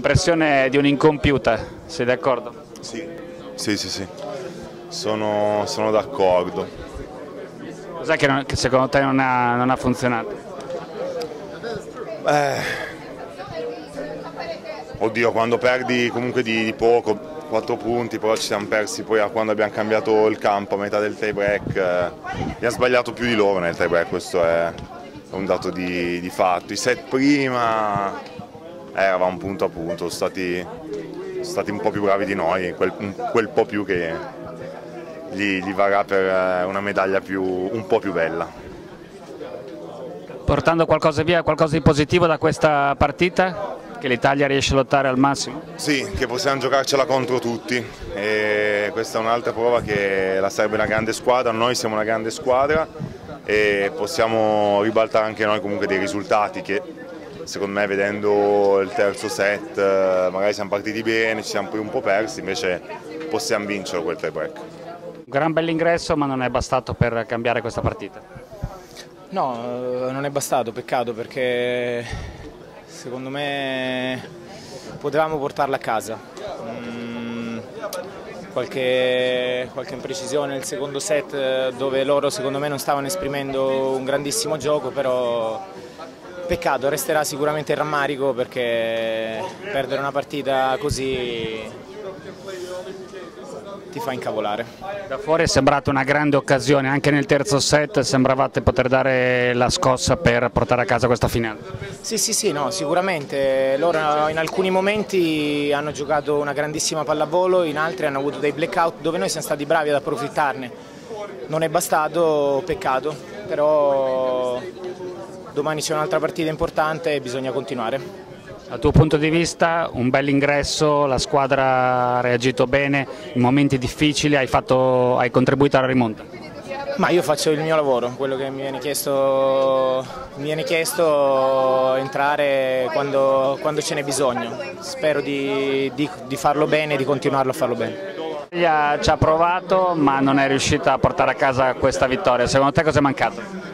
Impressione di un'incompiuta, sei d'accordo? Sì, sì, sì, sì. Sono, sono d'accordo. Cos'è che, che secondo te non ha, non ha funzionato? Eh, oddio, quando perdi comunque di, di poco, 4 punti, però ci siamo persi poi a quando abbiamo cambiato il campo a metà del tie break, eh, abbiamo sbagliato più di loro nel tie break, questo è un dato di, di fatto. I set prima eh, eravamo punto a punto, sono stati, stati un po' più bravi di noi, quel, un- quel po' più che gli, gli varrà per eh, una medaglia più, un po' più bella. Portando qualcosa via, qualcosa di positivo da questa partita? Che l'Italia riesce a lottare al massimo? Sì, che possiamo giocarcela contro tutti e questa è un'altra prova che la è una grande squadra, noi siamo una grande squadra e possiamo ribaltare anche noi comunque dei risultati che secondo me vedendo il terzo set eh, magari siamo partiti bene, ci siamo poi un po' persi, invece possiamo vincere quel tie break. Un gran bell'ingresso ma non è bastato per cambiare questa partita. No, eh, non è bastato, peccato perché secondo me potevamo portarla a casa. Mm, qualche, qualche imprecisione nel secondo set eh, dove loro secondo me non stavano esprimendo un grandissimo gioco, però peccato, resterà sicuramente il rammarico perché perdere una partita così ti fa incavolare. Da fuori è sembrata una grande occasione, anche nel terzo set sembravate poter dare la scossa per portare a casa questa finale. Sì, sì, sì, no, sicuramente. Loro in alcuni momenti hanno giocato una grandissima pallavolo, in altri hanno avuto dei blackout dove noi siamo stati bravi ad approfittarne. Non è bastato, peccato, però domani c'è un'altra partita importante e bisogna continuare. Dal tuo punto di vista un bel ingresso, la squadra ha reagito bene, in momenti difficili hai, fatto, hai contribuito alla rimonta. Ma io faccio il mio lavoro, quello che mi viene chiesto, mi viene chiesto entrare quando, quando ce n'è bisogno. Spero di, di- di farlo bene e di continuarlo a farlo bene. L'Italia ci ha provato ma non è riuscita a portare a casa questa vittoria, secondo te cosa è mancato?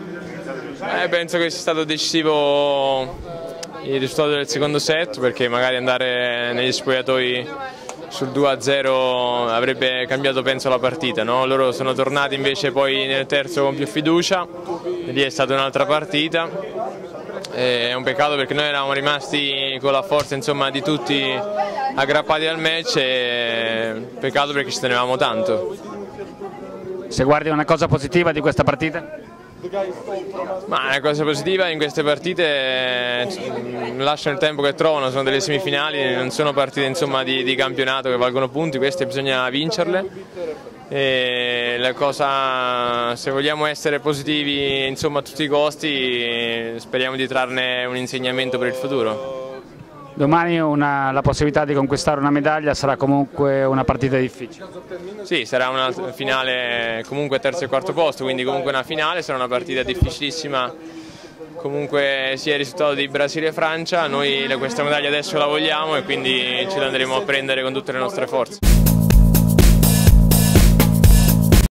Eh, penso che sia stato decisivo il risultato del secondo set perché magari andare negli spogliatoi sul 2-0 avrebbe cambiato penso la partita, no? loro sono tornati invece poi nel terzo con più fiducia, lì è stata un'altra partita, è un peccato perché noi eravamo rimasti con la forza insomma, di tutti aggrappati al match e peccato perché ci tenevamo tanto. Se guardi una cosa positiva di questa partita? Ma la cosa positiva in queste partite mm, lasciano il tempo che trovano, sono delle semifinali, non sono partite insomma, di, di campionato che valgono punti, queste bisogna vincerle. E la cosa, se vogliamo essere positivi insomma, a tutti i costi, speriamo di trarne un insegnamento per il futuro. Domani una- la possibilità di conquistare una medaglia sarà comunque una partita difficile. Sì, sarà una finale comunque terzo e quarto posto, quindi comunque una finale, sarà una partita difficilissima. Comunque sia il risultato di Brasile e Francia, noi questa medaglia adesso la vogliamo e quindi ce la andremo a prendere con tutte le nostre forze.